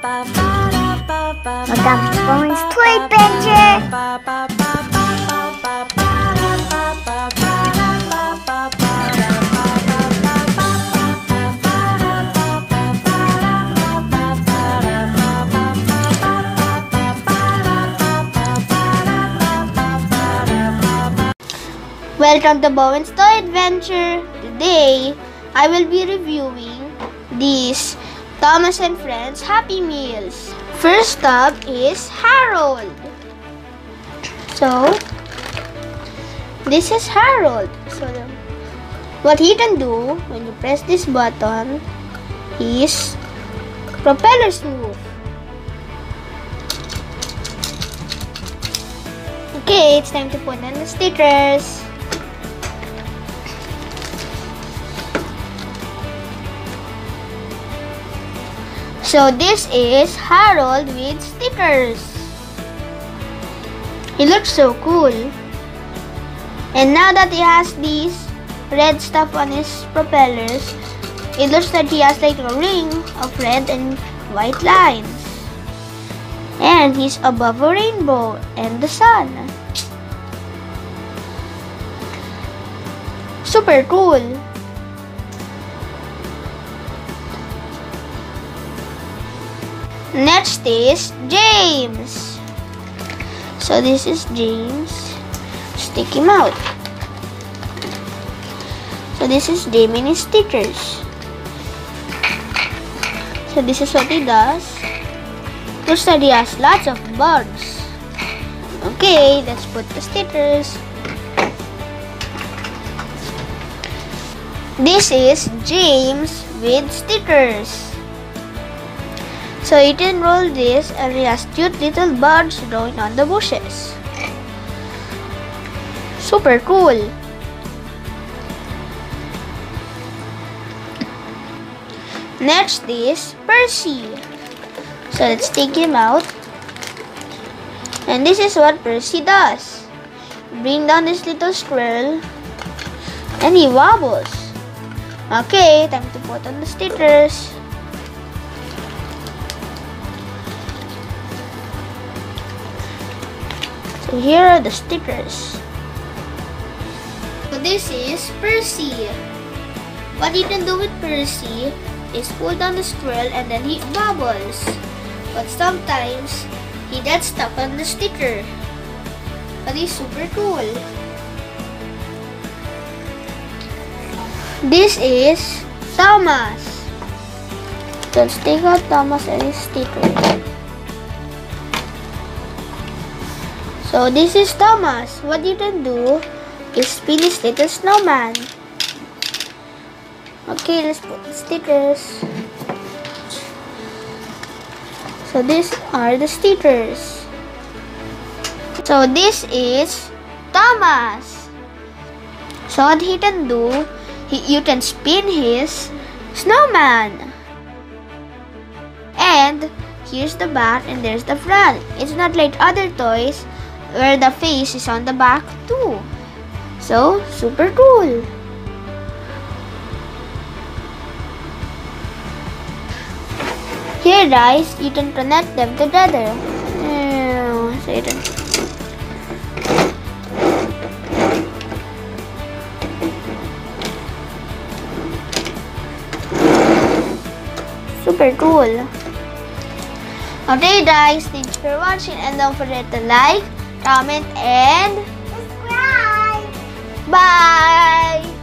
Welcome to Bowen's Toy Adventure! Welcome to Bowen's Toy Adventure! Today, I will be reviewing these Thomas and Friends Happy Meals. First up is Harold. So, this is Harold. So, what he can do when you press this button is propellers move. Okay, it's time to put on the stickers. So this is Harold with stickers. He looks so cool. And now that he has these red stuff on his propellers, it looks like he has like a ring of red and white lines. And he's above a rainbow and the sun. Super cool. Next is James. So this is James. Stick him out. So this is James and his stickers. So this is what he does. Looks like he has lots of bugs. Okay, let's put the stickers. This is James with stickers. So it can roll this and it has cute little birds growing on the bushes. Super cool. Next is Percy. So let's take him out. And this is what Percy does. Bring down this little squirrel and he wobbles. Okay, time to put on the stickers. So here are the stickers. So this is Percy. What you can do with Percy is pull down the squirrel and then he bubbles. But sometimes he gets stuck on the sticker. But he's super cool. This is Thomas. Let's take out Thomas and his sticker. So this is Thomas. What you can do is spin this little snowman. Okay, let's put the stickers. So these are the stickers. So this is Thomas. So what he can do, he, you can spin his snowman. And here's the back and there's the front. It's not like other toys where the face is on the back too. So, super cool. Here guys, you can connect them together. Uh, So you Super cool. Okay guys, thanks for watching and don't forget to like, comment, and Subscribe! bye!